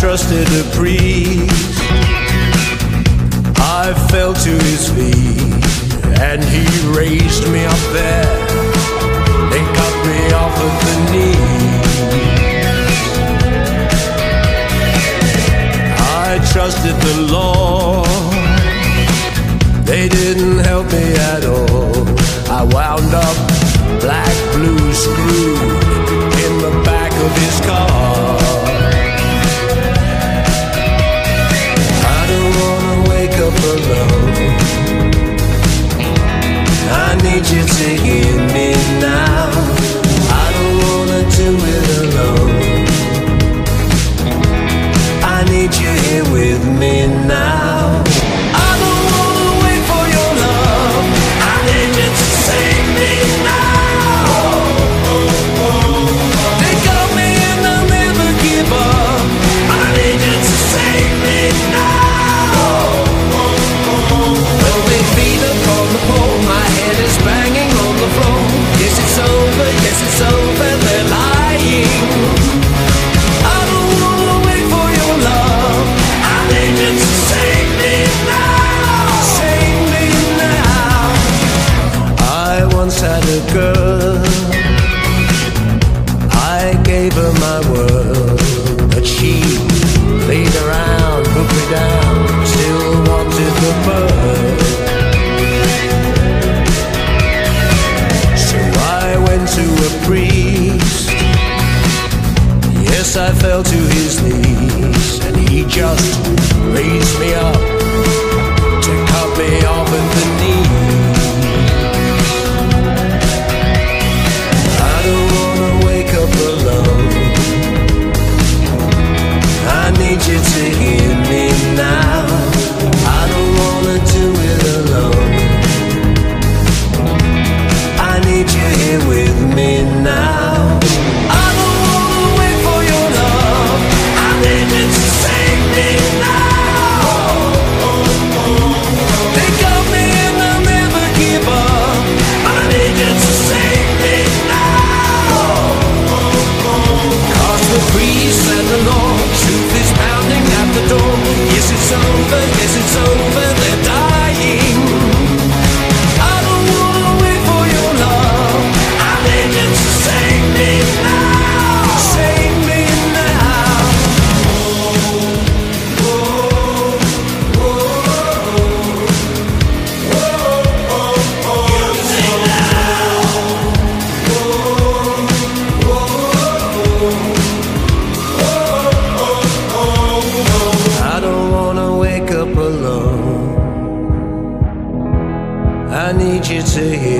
trusted a priest. I fell to his feet and he raised me up there. They cut me off at the knee. I trusted the Lord. They didn't help me at all. I wound up black, blue, screwed. my world but she played around, put me down, still wanted the bird. So I went to a priest. Yes, I fell to his knees, and he just raised me up. to you